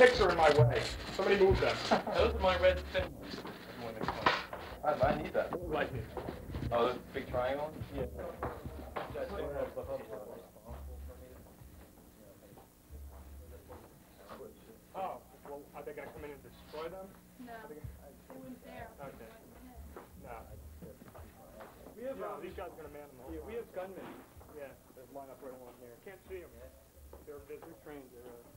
picks are in my way. Somebody move them. Those are my red pins. I, I need that. Like it. Oh, the big triangle? Yeah. Oh, well, are they going to come in and destroy them? No. Okay. No. We have, yeah, um, these guys are going to man them. Yeah, we have gunmen. Yeah. There's line up right along here. Can't see them. They're, they're trained. They're, uh,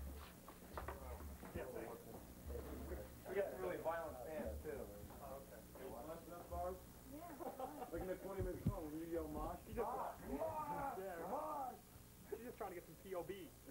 B.O.B.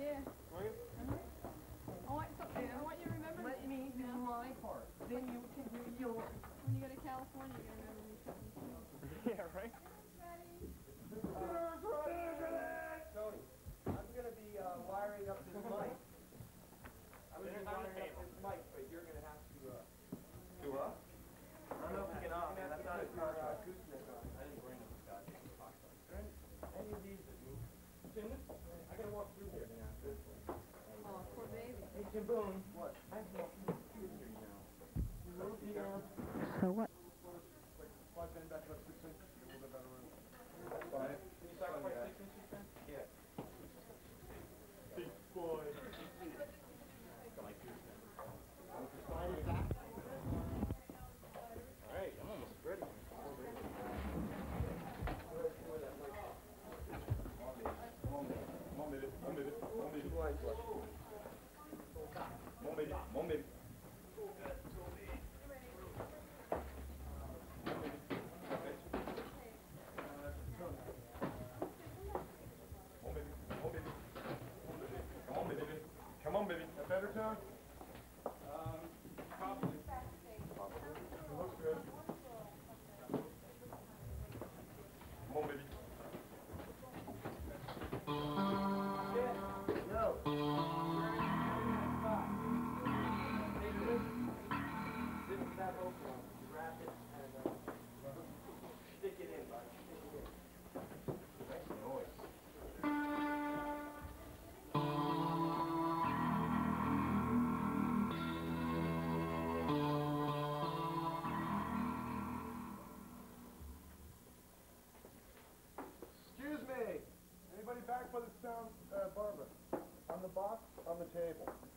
Yeah. Right? better, John? table.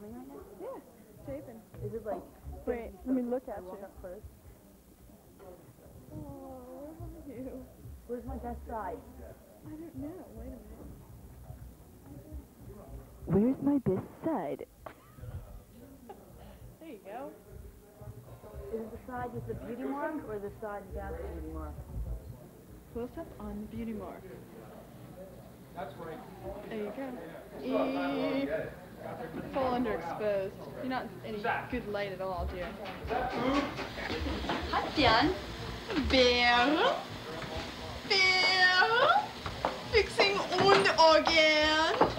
filming right now? Yeah, shaping. Is it like... Wait, let me look at you. Walk up first? Oh, where are you? Where's my best side? I don't know. Wait a minute. Where's my best side? there you go. Is it the side with the beauty mark or the side without the beauty mark? Close up on the beauty mark. That's right. There you go. E Full underexposed. You're not in any good light at all, dear. Christian? Bär. Bär. Fixing und organ.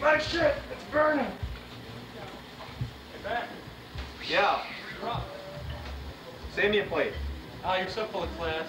My shit, it's burning. Yeah. Save me a plate. Ah, you're so full of class.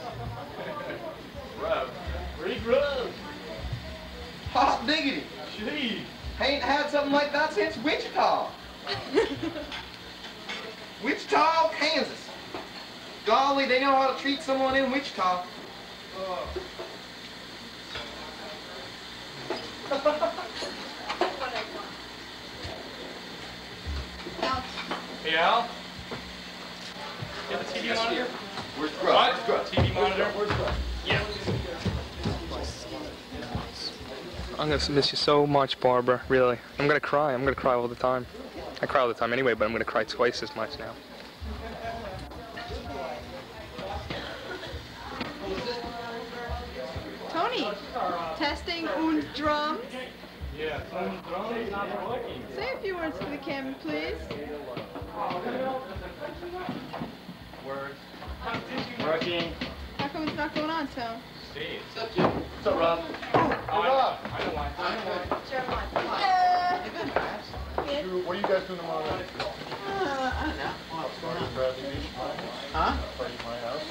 Gonna miss you so much, Barbara. Really. I'm gonna cry. I'm gonna cry all the time. I cry all the time anyway, but I'm gonna cry twice as much now. Tony, testing und drums. Yeah. Some drums not working. Say a few words to the camera, please. Words. Working. How come it's not going on, Tone? See. What's up, Rob? Oh, I, I know why. I know why. What are you guys doing tomorrow night? Uh, I don't know. What's going on, Bradley Beach? Huh? Party at my house.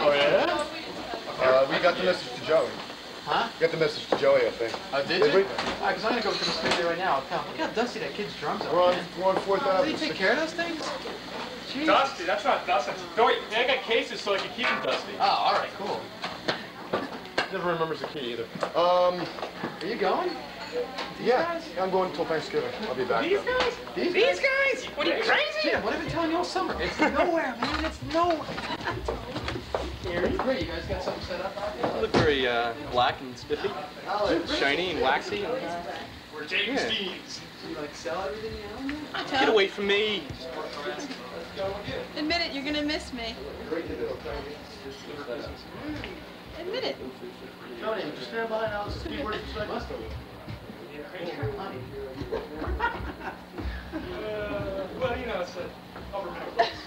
Oh, yeah? Uh, we got the message to Joey. Huh? We got the message to Joey, I think. Oh, did Did you? we? Because I'm going to go to the studio right now. I'll tell him. Look how dusty that kid's drums are, We're on, man. we're on Fourth Did Avenue. he take care of those things? Jeez. Dusty. That's not dusty. That's dirty. I got cases so I can keep them dusty. Oh, all right, cool. Never remembers the key either. Um, Are you going? yeah, I'm going until Thanksgiving. I'll be back. though. guys? These, guys? What are you crazy? Jim, what have I been telling you all summer? It's nowhere, man. It's nowhere. Great, you guys got something set up? look very uh, black and spiffy, shiny and waxy. We're James Yeah. Steves. You like sell everything you own? Get away from me. Admit it, you're gonna miss me. Admit it. Johnny, just stand by and I'll see where you Must have. Uh, well, you know, it's a upper middle class.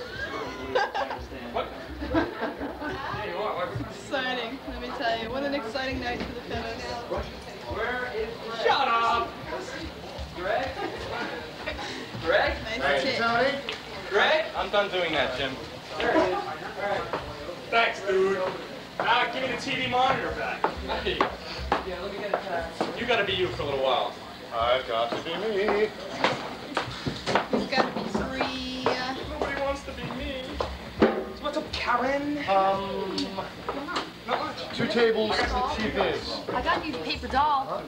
What? Yeah, you are. What? Exciting, let me tell you. What an exciting night for the fellows. Shut up! Greg? Greg? Nice tip. Johnny? Greg? I'm done doing that, Jim. Thanks, dude. Now give me the TV monitor back. Hey, Yeah, let me get it. you gotta be you for a little while. I've got to be me. He's got three. Uh, Nobody wants to be me. So what's up, Karen? Um, Not much. two tables and TVs. I got you the paper doll.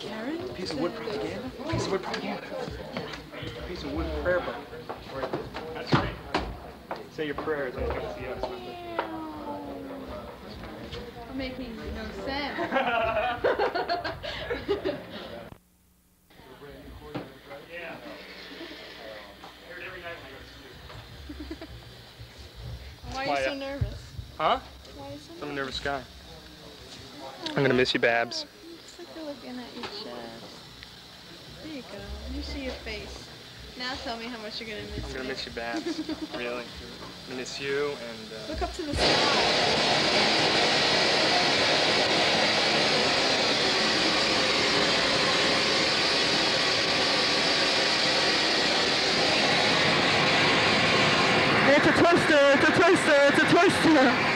Karen? Piece of wood propaganda. Piece of wood propaganda. A piece of wood prayer book. That's great. Say your prayers and come see us. You're making no sense. Yeah. I hear it every night when I go to sleep. Why are you so nervous? Huh? Why are you so I'm a nervous? nervous guy. I'm gonna miss you, Babs. Looks like you're looking at your chest. There you go. You see your face. Now tell me how much you're gonna miss I'm gonna me. miss you, Babs. really. I miss you and. Uh, Look up to the sky. It's a twister! It's a twister! It's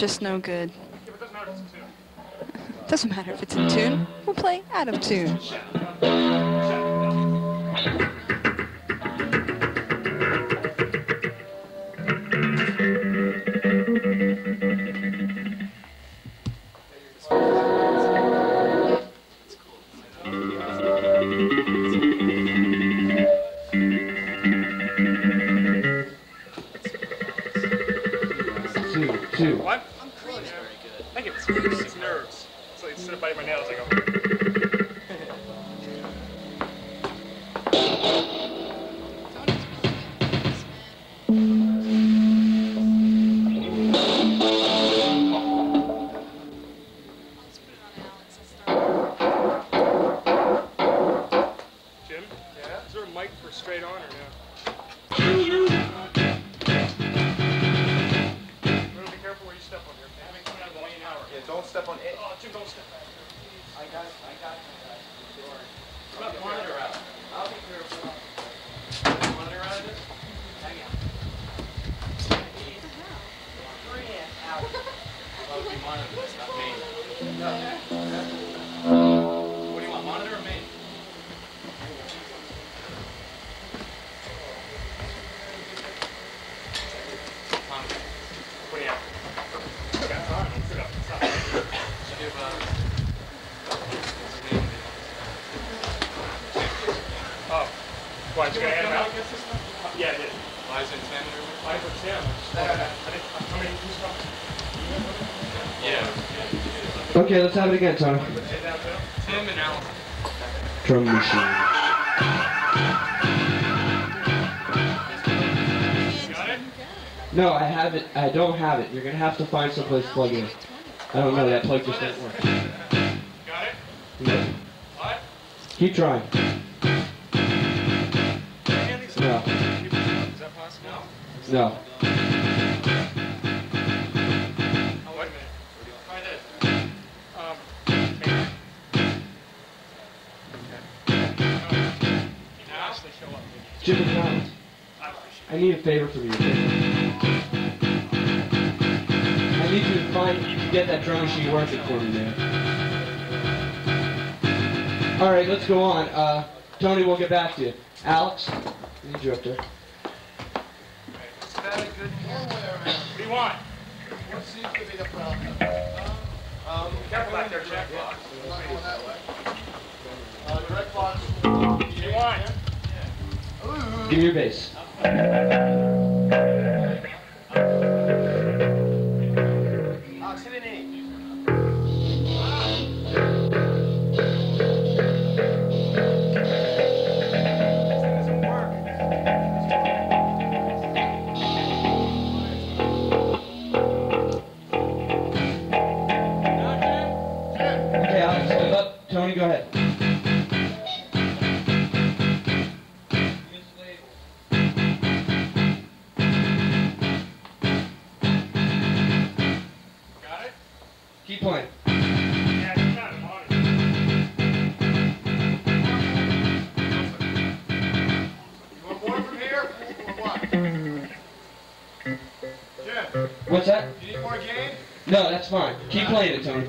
just no good. It doesn't matter if it's two. Doesn't matter if it's in tune. Mm. We'll play out of tune. Jim, don't step back. I got, I got you guys, sure. Got the monitor out. I'll be careful. The monitor out of this? Hang on. Three and out. Well, it would monitor, it's not main. What Why, did gonna hand him? Yeah, I did. Liza and Tim and everybody? I put Tim. I didn't, how many, who's from? Yeah. Okay, let's have it again, Tony. Sit down, Tim. Tim and Alan. Drum machine. Got it? No, I have it. I don't have it. You're gonna have to find someplace to plug in. I don't know. That plug just didn't work. Got it? No. What? Keep trying. No. Oh. Um, I need a favor from you. I need you to find, get that drum machine working for me, man. All right, let's go on. Uh, Tony, we'll get back to you. Alex, I need you up there. Is that a good it. What do you want? What seems to be the problem? Um, Careful back there, Jack. not going that way. Uh, direct box. Do you want? Give me your bass. No, that's fine. Keep playing it, Tony.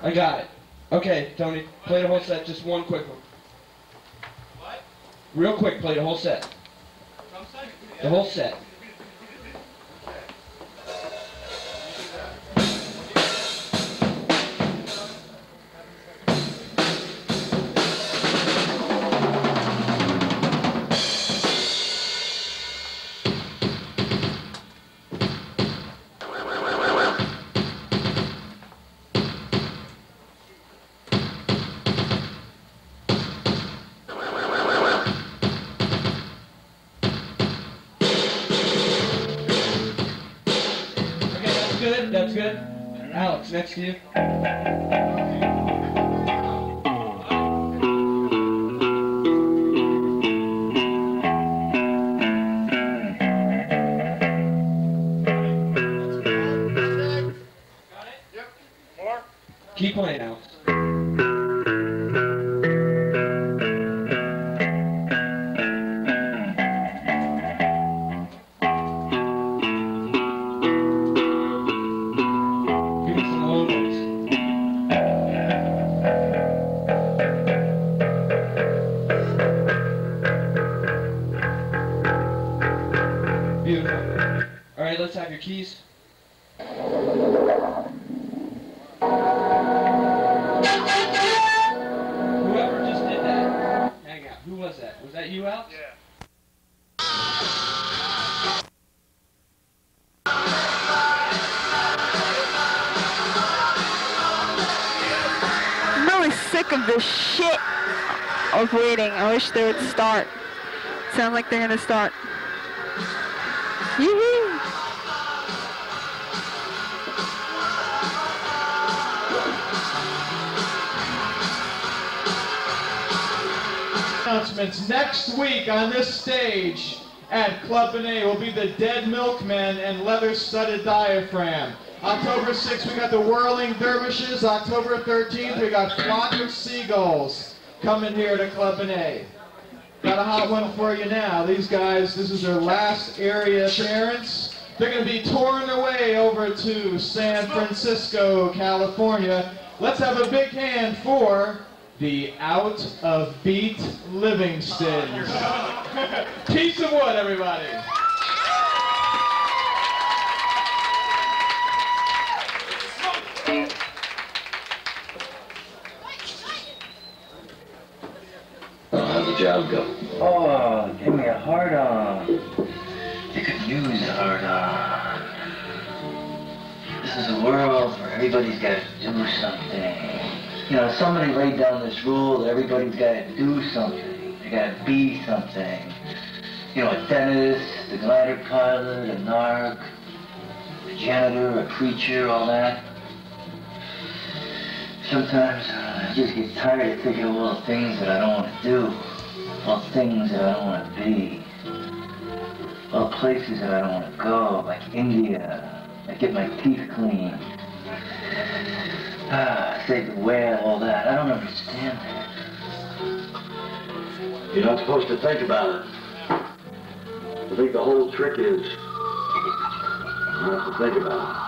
I got it. Okay, Tony, play the whole set. Just one quick one. What? Real quick, play the whole set. Set? The whole set. Alex, They're gonna start. Yoo-hoo! announcements. Next week on this stage at Club Bene will be the Dead Milkmen and Leather Studded Diaphragm. October 6th, we got the Whirling Dervishes. October 13th, we got Flock of Seagulls coming here to Club Bene. A hot one for you now. These guys, this is their last area appearance. They're going to be touring their way over to San Francisco, California. Let's have a big hand for the Out of Beat Livingston. Keep some wood, everybody. The job go? Oh, give me a hard on. You could use a hard on. This is a world where everybody's got to do something. You know, somebody laid down this rule that everybody's got to do something. They got to be something. You know, a dentist, a glider pilot, a narc, a janitor, a preacher, all that. Sometimes uh, I just get tired of thinking of all the things that I don't want to do, all things that I don't want to be, all places that I don't want to go, like India, like get my teeth cleaned, ah, save the whale, all that. I don't understand it. You're not supposed to think about it. I think the whole trick is not to think about it.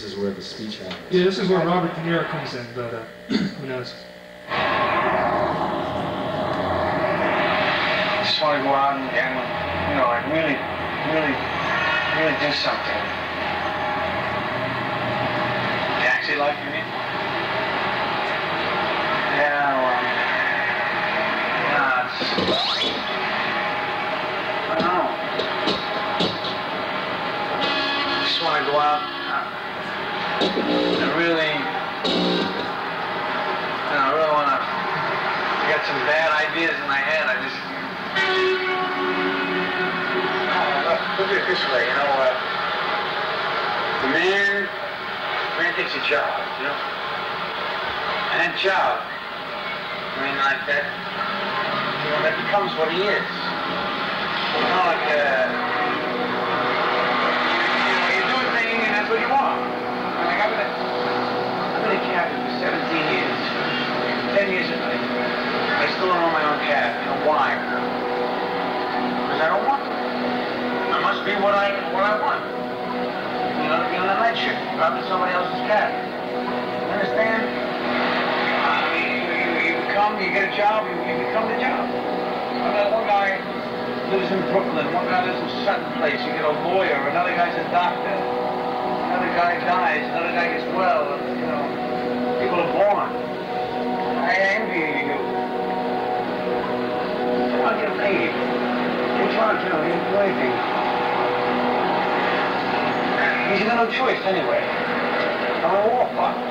This is where the speech happens. Yeah, this is where Robert De Niro comes in, but uh, who knows? I just want to go out and, and, you know, like really, really, really do something. Taxi life, you mean? And really, you know, I really want to, I got some bad ideas in my head. I just, look, at it this way, you know, uh, the man, man takes a job, you know? And that job, I mean, like that, you know, that becomes what he is. You know, like, uh, you know, you do a thing and that's what you want. I mean, I've been a, I've been a captain for 17 years. 10 years ago, I still don't own my own cab. You know why? Because I don't want to. I must be what I what I want. You know, to be on the night shift, driving somebody else's cab. You understand? I mean, you, you, you become, you get a job, you, you become the job. I mean, one guy lives in Brooklyn, one guy lives in Sutton Place, you get a lawyer, another guy's a doctor, another guy dies, another guy gets well, you know, people are born. Anything. He's got no choice anyway. I'm a war